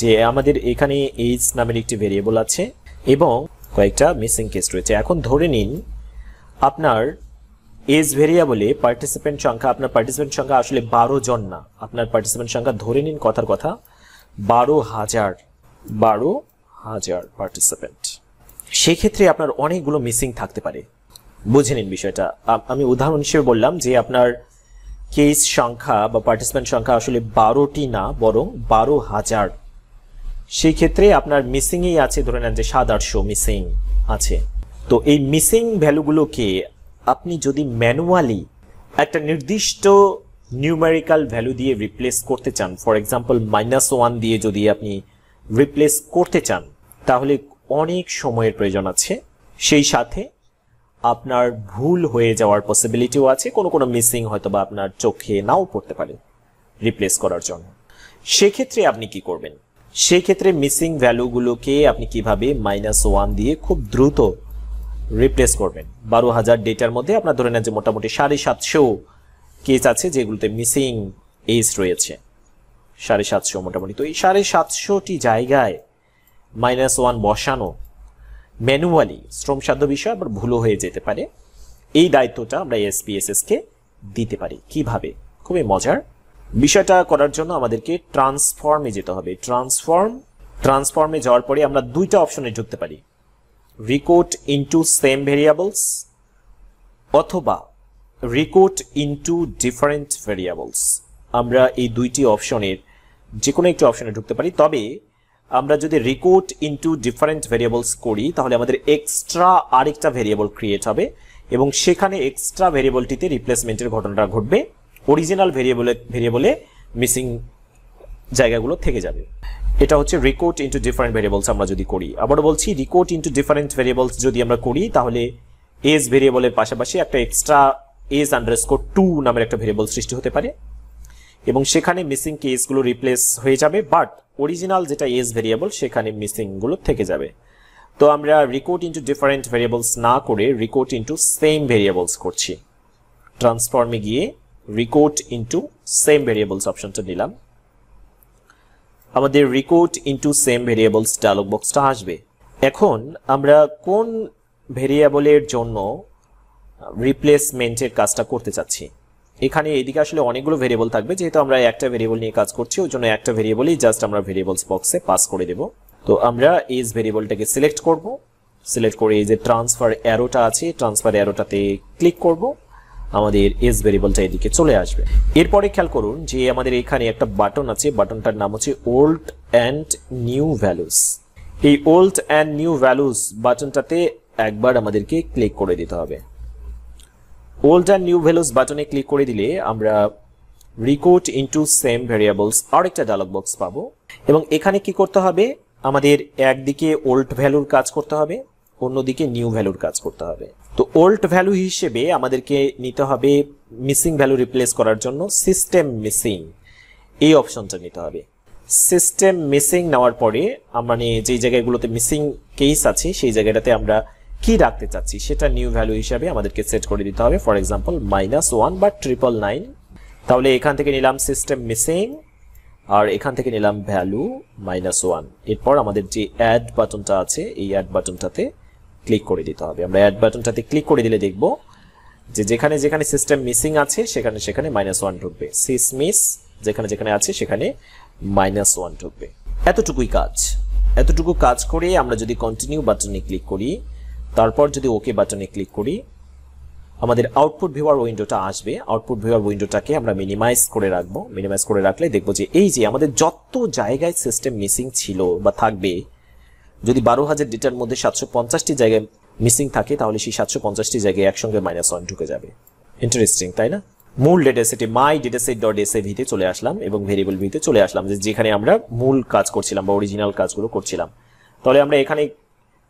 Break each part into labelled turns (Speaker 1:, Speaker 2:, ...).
Speaker 1: যে আমাদের এখানে এইজ নামের একটি ভেরিয়েবল আছে এবং কয়েকটা মিসিং কেস রয়েছে। এখন ধরে নিন, আপনার এজ ভেরিয়েবলে পার্টিসিপেন্ট সংখ্যা, আপনার পার্টিসিপেন্ট সংখ্যা আসলে বারো জন না। আপনার পার্টিসিপেন্ট সংখ্যা ধরে নিন কথার কথা, বারো হাজার বারো হাজার পার্টিসিপেন্ট সেক্ষেত্রে আপনার অনেকগুলো মিসিং থাকতে পারে। বুঝে নিন বিষয়টা। আমি উদাহরণ হিসেবে বললাম যে আপনার কেস সংখ্যা বা পার্টিসিপেন্ট সংখ্যা আসলে বারোটি না, বরং বারো হাজার। সেই ক্ষেত্রে আপনার মিসিংই আছে, ধরে নেন যে সাত, আটশো মিসিং আছে। তো এই মিসিং ভ্যালুগুলোকে আপনি যদি ম্যানুয়ালি একটা নির্দিষ্ট নিউমেরিক্যাল ভ্যালু দিয়ে রিপ্লেস করতে চান ফর এক্সাম্পল মাইনাস ওয়ান দিয়ে যদি আপনি রিপ্লেস করতে চান, তাহলে অনেক সময়ের প্রয়োজন আছে। সেই সাথে আপনার ভুল হয়ে যাওয়ার পসিবিলিটিও আছে, কোনো কোনো মিসিং হয়তো বা আপনার চোখে নাও পড়তে পারে রিপ্লেস করার জন্য। সেক্ষেত্রে আপনি কি করবেন? সেক্ষেত্রে মিসিং ভ্যালুগুলোকে আপনি কীভাবে মাইনাস ওয়ান দিয়ে খুব দ্রুত রিপ্লেস করবেন? বারো হাজার ডেটার মধ্যে আপনার ধরে নেন যে মোটামুটি সাড়ে সাতশো কেস আছে যেগুলোতে মিসিং এজ রয়েছে। সাড়ে সাতশো মোটামুটি। তো এই সাড়ে সাতশোটি জায়গায় মাইনাস ওয়ান বসানো ম্যানুয়ালি শ্রমসাধ্য বিষয় আবার ভুলও হয়ে যেতে পারে। এই দায়িত্বটা আমরা এসপিএসএস কে দিতে পারি। কীভাবে? খুবই মজার। বিষয়টা করার জন্য আমাদেরকে ট্রান্সফর্মে যেতে হবে। ট্রান্সফর্ম ট্রান্সফর্মে যাওয়ার পরে আমরা দুইটা অপশনে ঢুকতে পারি। রিকোট ইনটু সেম ভেরিয়েবলস অথবা রিকোট ইনটু ডিফারেন্ট ভেরিয়েবলস আমরা এই দুইটি অপশনের যে কোনো একটি অপশনে ঢুকতে পারি। তবে আমরা যদি রিকোট ইনটু ডিফারেন্ট ভেরিয়েবলস করি, তাহলে আমাদের এক্সট্রা আরেকটা ভেরিয়েবল ক্রিয়েট হবে এবং সেখানে এক্সট্রা ভেরিয়েবলটিতে রিপ্লেসমেন্টের ঘটনাটা ঘটবে। অরিজিনাল ভেরিয়েবলে ভেরিয়েবলে মিসিং জায়গাগুলো থেকে যাবে। এটা হচ্ছে রিকোট ইন্টু ডিফারেন্ট ভেরিয়েবলস আমরা যদি করি। আবারও বলছি রিকোট ইন্টু ডিফারেন্ট ভেরিয়েবলস যদি আমরা করি, তাহলে এজ ভেরিয়েবলের পাশাপাশি একটা এক্সট্রা এজ আন্ডারস্কোর টু নামের একটা ভেরিয়েবল সৃষ্টি হতে পারে। এবং সেখানে মিসিং কেসগুলো রিপ্লেস হয়ে যাবে বাট অরিজিনাল যেটা এজ ভেরিয়েবল সেখানে মিসিংগুলো থেকে যাবে। তো আমরা রিকোট ইন্টু ডিফারেন্ট ভেরিয়েবলস না করে রিকোট ইন্টু সেম ভেরিয়েবলস করছি। ট্রান্সফর্মে গিয়ে রিকোট ইনটু সেম ভেরিয়েবলস অপশনটা নিলাম আমাদের recode into same variables dialog বক্সটা আসবে। এখন আমরা কোন ভেরিয়েবলের জন্য রিপ্লেসমেন্টের কাজটা করতে চাচ্ছি? এখানে এদিকে আসলে অনেকগুলো ভেরিয়েবল থাকবে, যেহেতু আমরা একটা ভেরিয়েবল নিয়ে কাজ করছি, ওই জন্য একটা ভেরিয়েবলই জাস্ট আমরা ভেরিয়েবলস বক্সে পাস করে দেব। তো আমরা এজ ভেরিয়েবলটাকে সিলেক্ট করব। সিলেক্ট করে এই যে ট্রান্সফার অ্যারোটা আছে ট্রান্সফার অ্যারোটাতে ক্লিক করব। আমাদের এজ ভেরিয়েবলটা এদিকে চলে আসবে। এরপরে খেয়াল করুন যে আমাদের এখানে একটা বাটন আছে বাটনটার নাম হচ্ছে ওল্ড অ্যান্ড নিউ ভ্যালুস এই ওল্ড অ্যান্ড নিউ ভ্যালুস বাটনটাতে একবার আমাদেরকে ক্লিক করে দিতে হবে। ওল্ড অ্যান্ড নিউ ভ্যালুস বাটনে ক্লিক করে দিলে আমরা রিকোট ইনটু সেম ভেরিয়েবলস আরেকটা ডায়লগ বক্স পাবো। এবং এখানে কি করতে হবে? আমাদের একদিকে ওল্ড ভ্যালুর কাজ করতে হবে, অন্যদিকে নিউ ভ্যালুর কাজ করতে হবে। তো ওল্ড ভ্যালু হিসেবে আমাদেরকে নিতে হবে মিসিং ভ্যালু রিপ্লেস করার জন্য সিস্টেম মিসিং এই অপশনটা নিতে হবে। সিস্টেম মিসিং নেওয়ার পরে মানে যে জায়গাগুলোতে মিসিং কেস আছে, সেই জায়গাটাতে আমরা কি রাখতে চাচ্ছি, সেটা নিউ ভ্যালু হিসাবে আমাদেরকে সেট করে দিতে হবে। ফর এক্সাম্পল মাইনাস ওয়ান বা ট্রিপল নাইন তাহলে এখান থেকে নিলাম সিস্টেম মিসিং আর এখান থেকে নিলাম ভ্যালু মাইনাস ওয়ান এরপর আমাদের যে অ্যাড বাটনটা আছে, এই অ্যাড বাটনটাতে ক্লিক করে দিতে হবে। আমরা অ্যাড বাটনটাতে ক্লিক করে দিলে দেখব যে যেখানে যেখানে সিস্টেম মিসিং আছে, সেখানে সেখানে মাইনাস ওয়ান ঢুকবে। সিস মিস যেখানে যেখানে আছে, সেখানে মাইনাস ওয়ান ঢুকবে। এতটুকুই কাজ। এতটুকু কাজ করে আমরা যদি কন্টিনিউ বাটনে ক্লিক করি, তারপর যদি ওকে বাটনে ক্লিক করি, আমাদের আউটপুট ভিউয়ার উইন্ডোটা আসবে। আউটপুট ভিউয়ার উইন্ডোটাকে আমরা মিনিমাইজ করে রাখব। মিনিমাইজ করে রাখলে দেখব যে এই যে আমাদের যত জায়গায় সিস্টেম মিসিং ছিল বা থাকবে যদি বারো হাজার ডেটার মধ্যে সাতশো পঞ্চাশটি জায়গায় মিসিং থাকে, তাহলে সেই সাতশো পঞ্চাশটি জায়গায় একসঙ্গে মাইনাস ওয়ান ঢুকে যাবে। ইন্টারেস্টিং তাই না? মূল ডেটা সেটে my data set dot S ভিতে চলে আসলাম এবং ভেরিয়েবল ভিতে চলে আসলাম, যে যেখানে আমরা মূল কাজ করছিলাম বা অরিজিনাল কাজগুলো করছিলাম। তাহলে আমরা এখানে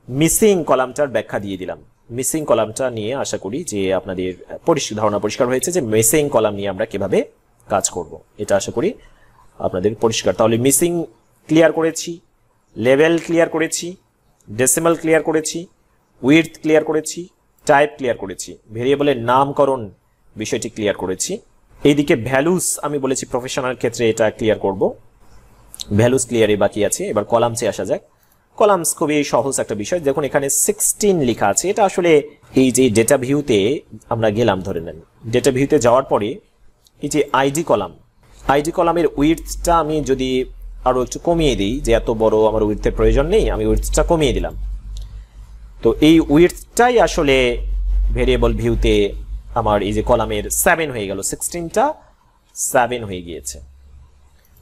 Speaker 1: মিসিং কলামটার ব্যাখ্যা দিয়ে দিলাম। মিসিং কলামটা নিয়ে আশা করি যে আপনাদের পরিষ্কার ধারণা পরিষ্কার হয়েছে যে মিসিং কলাম নিয়ে আমরা কীভাবে কাজ করব। এটা আশা করি আপনাদের পরিষ্কার। তাহলে মিসিং ক্লিয়ার করেছি। লেভেল ক্লিয়ার করেছি, ডেসিমাল ক্লিয়ার করেছি উইথ ক্লিয়ার করেছি, টাইপ ক্লিয়ার করেছি, ভেরিয়েবলের নামকরণ বিষয়টি ক্লিয়ার করেছি। এইদিকে ভ্যালুস আমি বলেছি প্রফেশনাল ক্ষেত্রে এটা ক্লিয়ার করব। ভ্যালুস ক্লিয়ারে বাকি আছে, এবার কলামসে আসা যাক। কলামস খুবই সহজ একটা বিষয়, দেখুন এখানে সিক্সটিন লেখা আছে, এটা আসলে এই যে ডেটা ভিউতে আমরা গেলাম ধরে নেন। ডেটা ভিউতে যাওয়ার পরে এই যে আইডি কলাম আইডি কলামের উইথটা আমি যদি আরও একটু কমিয়ে দিই, যে এত বড় আমার উইথের প্রয়োজন নেই, আমি উইথটা কমিয়ে দিলাম। তো এই উইথটাই আসলে ভেরিয়েবল ভিউতে আমার এই যে কলামের সেভেন হয়ে গেল সিক্সটিনটা সেভেন হয়ে গিয়েছে।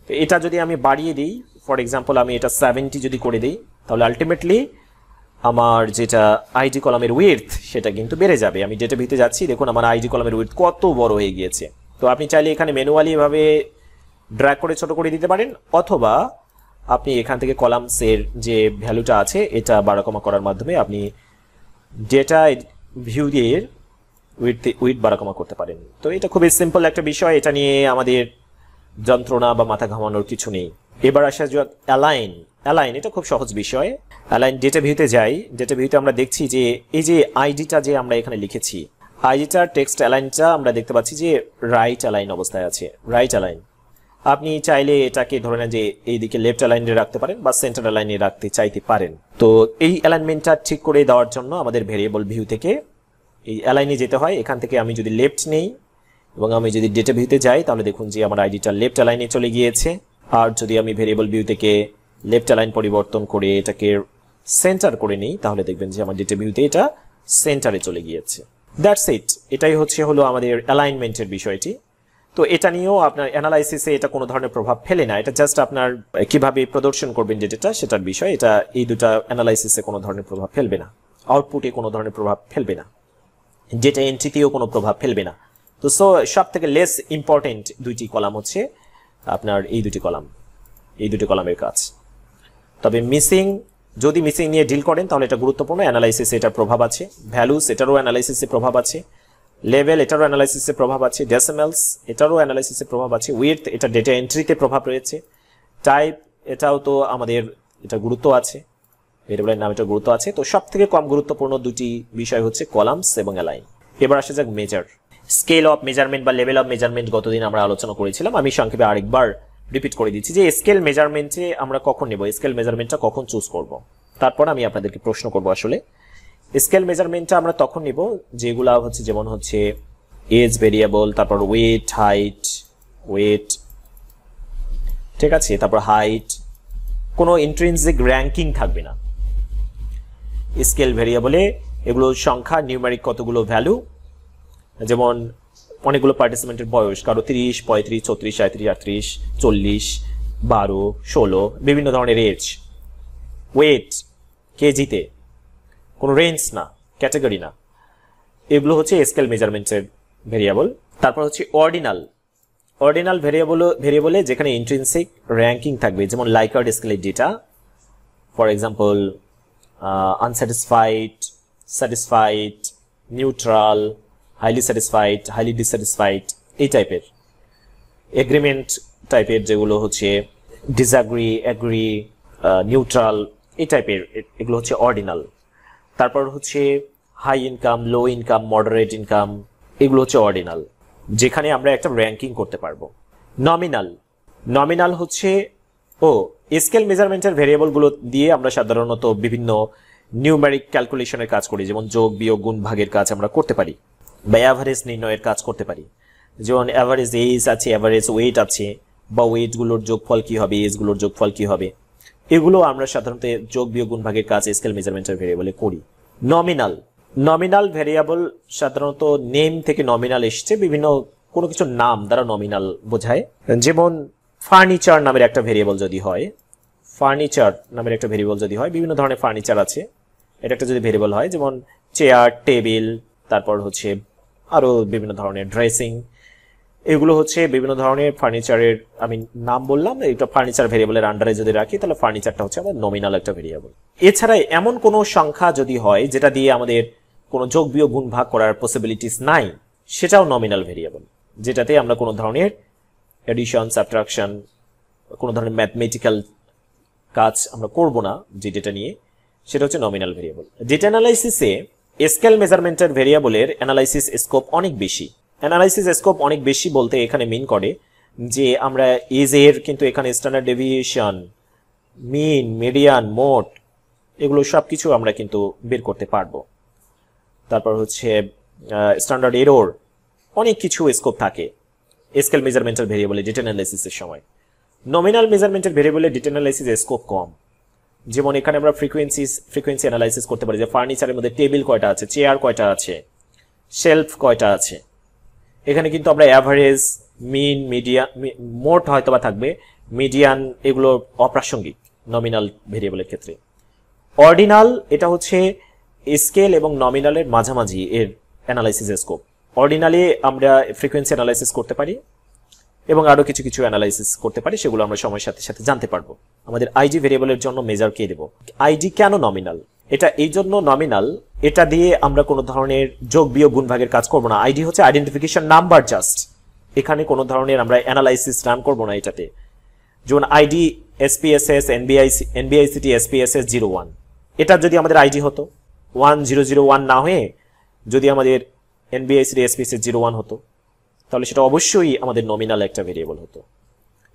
Speaker 1: তো এটা যদি আমি বাড়িয়ে দিই ফর এক্সাম্পল আমি এটা সেভেনটি যদি করে দিই, তাহলে আলটিমেটলি আমার যেটা আইডি কলামের উইথ সেটা কিন্তু বেড়ে যাবে। আমি ডেটা ভিতে যাচ্ছি, দেখুন, আমার আইডি কলামের উইথ কত বড় হয়ে গিয়েছে। তো আপনি চাইলে এখানে ম্যানুয়ালি এভাবে ড্র্যাগ করে ছোট করে দিতে পারেন, অথবা আপনি এখান থেকে কলামসের যে ভ্যালুটা আছে, এটা বাড়াকমা করার মাধ্যমে আপনি ডেটা ভিউ দিয়ে উইথ উইথ বাড়াকমা করতে পারেন। তো এটা খুবই সিম্পল একটা বিষয়, এটা নিয়ে আমাদের যন্ত্রণা বা মাথা ঘামানোর কিছু নেই। এবার আসা যাক অ্যালাইন অ্যালাইন এটা খুব সহজ বিষয়। অ্যালাইন ডেটা ভিউতে যাই ডেটা ভিউতে আমরা দেখছি যে, এই যে আইডিটা যে আমরা এখানে লিখেছি আইডিটার টেক্সট অ্যালাইনটা আমরা দেখতে পাচ্ছি যে রাইট অ্যালাইন অবস্থায় আছে। রাইট অ্যালাইন আপনি চাইলে এটাকে ধরে নেন যে এইদিকে লেফট অ্যালাইনে রাখতে পারেন বা সেন্টার অ্যালাইনে রাখতে চাইতে পারেন। তো এই অ্যালাইনমেন্টটা ঠিক করে দেওয়ার জন্য আমাদের ভেরিয়েবল ভিউ থেকে এই অ্যালাইনে যেতে হয়। এখান থেকে আমি যদি লেফট নেই এবং আমি যদি ডেটা ভিউতে যাই, তাহলে দেখুন যে আমার আইডিটা লেফট অ্যালাইনে চলে গিয়েছে। আর যদি আমি ভেরিয়েবল ভিউ থেকে লেফট অ্যালাইন পরিবর্তন করে এটাকে সেন্টার করে নিই, তাহলে দেখবেন যে আমার ডেটা ভিউতে এটা সেন্টারে চলে গিয়েছে। দ্যাটস ইট এটাই হচ্ছে হলো আমাদের অ্যালাইনমেন্টের বিষয়টি। তো এটা নিয়েও আপনার অ্যানালাইসিসে এটা কোনো ধরনের প্রভাব ফেলে না। এটা জাস্ট আপনার কীভাবে প্রদর্শন করবেন ডেটাটা সেটার বিষয়। এটা এই দুটা অ্যানালাইসিসে কোনো ধরনের প্রভাব ফেলবে না। আউটপুটে কোনো ধরনের প্রভাব ফেলবে না। ডেটা এন্ট্রিতেও কোনো প্রভাব ফেলবে না। তো সো সব থেকে লেস ইম্পর্টেন্ট দুইটি কলাম হচ্ছে আপনার এই দুটি কলাম এই দুটি কলামের কাজ। তবে মিসিং যদি মিসিং নিয়ে ডিল করেন তাহলে এটা গুরুত্বপূর্ণ। অ্যানালাইসিসে এটার প্রভাব আছে। ভ্যালুস এটারও অ্যানালাইসিসে প্রভাব আছে। লেভেল এটারও অ্যানালাইসিসে প্রভাব আছে ডেসিমেলস এটারও অ্যানালাইসিসে প্রভাব আছে উইথ এটা ডেটা এন্ট্রিতে প্রভাব রয়েছে টাইপ এটাও তো আমাদের এটা গুরুত্ব আছে ভেরিয়েবলের নাম এটা গুরুত্ব আছে, তো সব থেকে কম গুরুত্বপূর্ণ দুটি বিষয় হচ্ছে কলামস এবং অ্যালাইন এবার আসা যাক মেজার স্কেল অফ মেজারমেন্ট বা লেভেল অফ মেজারমেন্ট গতদিন আমরা আলোচনা করেছিলাম, আমি সংক্ষেপে আরেকবার রিপিট করে দিচ্ছি যে স্কেল মেজারমেন্টে আমরা কখন নেব স্কেল মেজারমেন্টটা কখন চুজ করব? তারপর আমি আপনাদেরকে প্রশ্ন করব আসলে স্কেল মেজারমেন্টটা আমরা তখন নিব, যেগুলা হচ্ছে যেমন হচ্ছে এজ ভেরিয়েবল, তারপর ওয়েট, হাইট, ওয়েট, ঠিক আছে? তারপর হাইট, কোনো ইন্ট্রেন্সিক র্যাঙ্কিং থাকবে না। স্কেল ভেরিয়েবলে এগুলো সংখ্যা, নিউমারিক কতগুলো ভ্যালু, যেমন অনেকগুলো পার্টিসিপেন্টের বয়স, কারও তিরিশ, পঁয়ত্রিশ, চৌত্রিশ সাঁত্রিশ আটত্রিশ, চল্লিশ, বারো, ষোলো, বিভিন্ন ধরনের এজ ওয়েট কেজিতে। কোনো রেঞ্জ না ক্যাটাগরি না। এগুলো হচ্ছে স্কেল মেজারমেন্টের ভেরিয়েবল তারপর হচ্ছে অর্ডিনাল অর্ডিনাল ভেরিয়েবল ভেরিয়েবলে যেখানে ইন্ট্রেন্সিক র্যাঙ্কিং থাকবে, যেমন লাইকার্ড স্কেলের data for example unsatisfied satisfied neutral highly satisfied highly dissatisfied এই টাইপের এগ্রিমেন্ট টাইপের যেগুলো হচ্ছে ডিসঅ্যাগ্রি অ্যাগ্রি নিউট্রাল এই টাইপের এগুলো হচ্ছে অর্ডিনাল তারপর হচ্ছে high income low income moderate income এগুলো হচ্ছে অর্ডিনাল যেখানে আমরা একটা র্যাঙ্কিং করতে পারব। নমিনাল নমিনাল হচ্ছে, ও স্কেল মেজারমেন্টের ভেরিয়েবলগুলো দিয়ে আমরা সাধারণত বিভিন্ন নিউমেরিক ক্যালকুলেশনের কাজ করি, যেমন যোগ, বিয়োগ, গুণ, ভাগের কাজ আমরা করতে পারি, বা অ্যাভারেজ নির্ণয়ের কাজ করতে পারি। যেমন অ্যাভারেজ এজ আছে অ্যাভারেজ ওয়েট আছে, বা ওয়েটগুলোর যোগফল কি হবে এজগুলোর যোগফল কি হবে। এগুলো আমরা সাধারণত যোগ, বিয়োগ, গুণ ভাগের কাজ স্কেল মেজারমেন্টের ভেরিয়েবলে করি। নমিনাল নমিনাল ভেরিয়েবল সাধারণত নেম থেকে নমিনাল এসছে, বিভিন্ন কোনো কিছু নাম দ্বারা নমিনাল বোঝায়। যেমন ফার্নিচার নামের একটা ভেরিয়েবল যদি হয় ফার্নিচার নামের একটা ভেরিয়েবল যদি হয়, বিভিন্ন ধরনের ফার্নিচার আছে। এটা একটা যদি ভেরিয়েবল হয়, যেমন চেয়ার টেবিল তারপর হচ্ছে আরও বিভিন্ন ধরনের ড্রেসিং এগুলো হচ্ছে বিভিন্ন ধরনের ফার্নিচারের আমি নাম বললাম, এটা ফার্নিচার ভেরিয়েবলের আন্ডারে যদি রাখি, তাহলে ফার্নিচারটা হচ্ছে আমাদের নমিনাল একটা ভেরিয়েবল এছাড়া এমন কোনো সংখ্যা যদি হয়, যেটা দিয়ে আমাদের কোনো যোগ, বিয়োগ, গুণ, ভাগ করার পসিবিলিটিস নাই, সেটাও নমিনাল ভেরিয়েবল যেটাতে আমরা কোনো ধরনের এডিশন সাবট্রাকশন কোনো ধরনের ম্যাথমেটিক্যাল কাজ আমরা করব না, যে ডেটা নিয়ে, সেটা হচ্ছে নমিনাল ভেরিয়েবল ডেটা অ্যানালাইসিসে স্কেল মেজারমেন্টের ভেরিয়েবলের অ্যানালাইসিস স্কোপ অনেক বেশি। অ্যানালাইসিস স্কোপ অনেক বেশি বলতে এখানে মিন করে, যে আমরা এজের কিন্তু এখানে স্ট্যান্ডার্ড ডেভিয়েশন মিন মিডিয়ান মোট, এগুলো সব কিছু আমরা কিন্তু বের করতে পারব। তারপর হচ্ছে স্ট্যান্ডার্ড এরোর অনেক কিছু স্কোপ থাকে। স্কেল মেজারমেন্টাল ভেরিয়েবলে ডেটা অ্যানালাইসিসের সময়। নমিনাল মেজারমেন্টের ভেরিয়েবলে ডেটা অ্যানালাইসিস স্কোপ কম। যেমন এখানে আমরা ফ্রিকোয়েন্সি ফ্রিকোয়েন্সি অ্যানালাইসিস করতে পারি, যে ফার্নিচারের মধ্যে টেবিল কয়টা আছে চেয়ার কয়টা আছে শেলফ কয়টা আছে। এখানে কিন্তু আমরা অ্যাভারেজ মিন মিডিয়া মোট হয়তো বা থাকবে মিডিয়ান এগুলো অপ্রাসঙ্গিক নমিনাল ভেরিয়েবলের ক্ষেত্রে। অর্ডিনাল এটা হচ্ছে স্কেল এবং নমিনালের মাঝামাঝি এর অ্যানালাইসিস স্কোপ অর্ডিনালি আমরা ফ্রিকোয়েন্সি অ্যানালাইসিস করতে পারি এবং আরও কিছু কিছু অ্যানালাইসিস করতে পারি, সেগুলো আমরা সময়ের সাথে সাথে জানতে পারব। আমাদের আইডি ভেরিয়েবলের জন্য মেজার কে দেব। আইডি কেন নমিনাল এটা এই জন্য নমিনাল এটা দিয়ে আমরা কোনো ধরনের যোগ, বিয়োগ, গুণভাগের কাজ করব না। আইডি হচ্ছে আইডেন্টিফিকেশন নাম্বার জাস্ট এখানে কোনো ধরনের আমরা অ্যানালাইসিস রান করব না এটাতে। যেমন ID SPSS NBIC NBICT SPSS zero one এটা যদি আমাদের আইডি হতো ওয়ান জিরো জিরো ওয়ান না হয়ে যদি আমাদের এনবিআইসিটি এসপিএসএস জিরো ওয়ান হতো, তাহলে সেটা অবশ্যই আমাদের নমিনাল একটা ভেরিয়েবল হতো।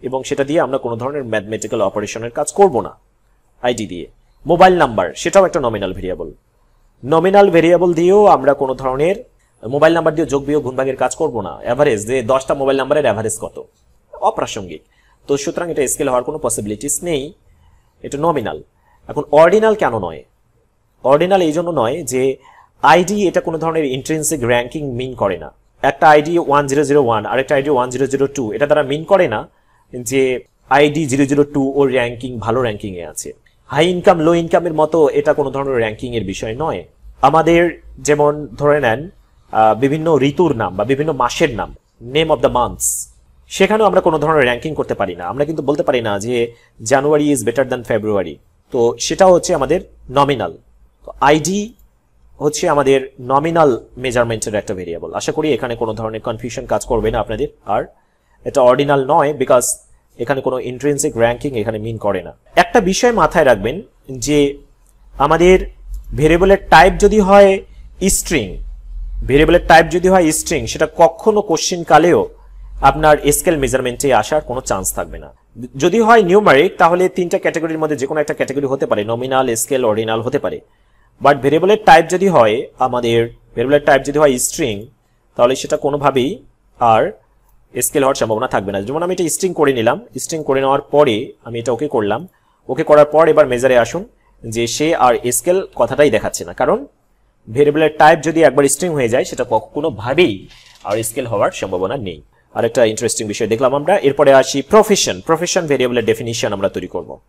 Speaker 1: এবং সেটা দিয়ে আমরা কোনো ধরনের ম্যাথমেটিক্যাল অপারেশনের কাজ করব না। আইডি দিয়ে। মোবাইল নাম্বার সেটাও একটা নমিনাল ভেরিয়েবল নমিনাল ভেরিয়েবল দিয়েও আমরা কোনো ধরনের মোবাইল নাম্বার দিয়ে যোগ বিয়োগ গুণভাগের কাজ করব না। অ্যাভারেজ যে দশটা মোবাইল নাম্বারের অ্যাভারেজ কত? অপ্রাসঙ্গিক। তো সুতরাং এটা স্কেল হওয়ার কোনো পসিবিলিটিস নেই। এটা নমিনাল এখন অর্ডিনাল কেন নয়? অর্ডিনাল এই জন্য নয় যে আইডি এটা কোনো ধরনের ইন্ট্রেন্সিক র্যাঙ্কিং মিন করে না। একটা ID one zero zero one আরেকটা ID one zero zero two এটা তারা মিন করে না যে আইডি জিরো জিরো টু ওর র্যাঙ্কিং ভালো র্যাঙ্কিংয়ে আছে। হাই ইনকাম লো ইনকামের মতো এটা কোনো ধরনের র্যাঙ্কিং এর বিষয় নয়। আমাদের যেমন ধরে নেন বিভিন্ন ঋতুর নাম বা বিভিন্ন মাসের নাম নেম অফ দ্য মান্থস সেখানেও আমরা কোনো ধরনের র্যাঙ্কিং করতে পারি না। আমরা কিন্তু বলতে পারি না যে January is better than February তো সেটা হচ্ছে আমাদের নমিনাল তো আইডি হচ্ছে আমাদের নমিনাল মেজারমেন্টের একটা ভেরিয়েবল আশা করি এখানে কোনো ধরনের কনফিউশন কাজ করবে না আপনাদের। আর এটা অর্ডিনাল নয় বিকজ এখানে কোনো ইন্ট্রেন্সিক র্যাঙ্কিং এখানে মিন করে না। একটা বিষয় মাথায় রাখবেন যে আমাদের ভেরিয়েবলের টাইপ যদি হয় স্ট্রিং ভেরিয়েবলের টাইপ যদি হয় স্ট্রিং সেটা কখনো কোশ্চিন কালেও আপনার স্কেল মেজারমেন্টে আসার কোনো চান্স থাকবে না। যদি হয় নিউমারিক তাহলে তিনটা ক্যাটাগরির মধ্যে যে কোনো একটা ক্যাটাগরি হতে পারে নমিনাল স্কেল অর্ডিনাল হতে পারে। বাট ভেরিয়েবলের টাইপ যদি হয় আমাদের ভেরিয়েবলের টাইপ যদি হয় স্ট্রিং তাহলে সেটা কোনোভাবেই আর স্কেল হওয়ার সম্ভাবনা থাকবে না। যেমন আমি এটা স্ট্রিং করে নিলাম। স্ট্রিং করে নেওয়ার পরে আমি এটা ওকে করলাম। ওকে করার পর এবার মেজারে আসুন যে সে আর স্কেল কথাটাই দেখাচ্ছে না। কারণ ভেরিয়েবলের টাইপ যদি একবার স্ট্রিং হয়ে যায়, সেটা কোনোভাবেই আর স্কেল হওয়ার সম্ভাবনা নেই। আরেকটা ইন্টারেস্টিং বিষয় দেখলাম আমরা। এরপরে আসি প্রফেশন প্রফেশন ভেরিয়েবলের ডেফিনিশন আমরা তৈরি করব।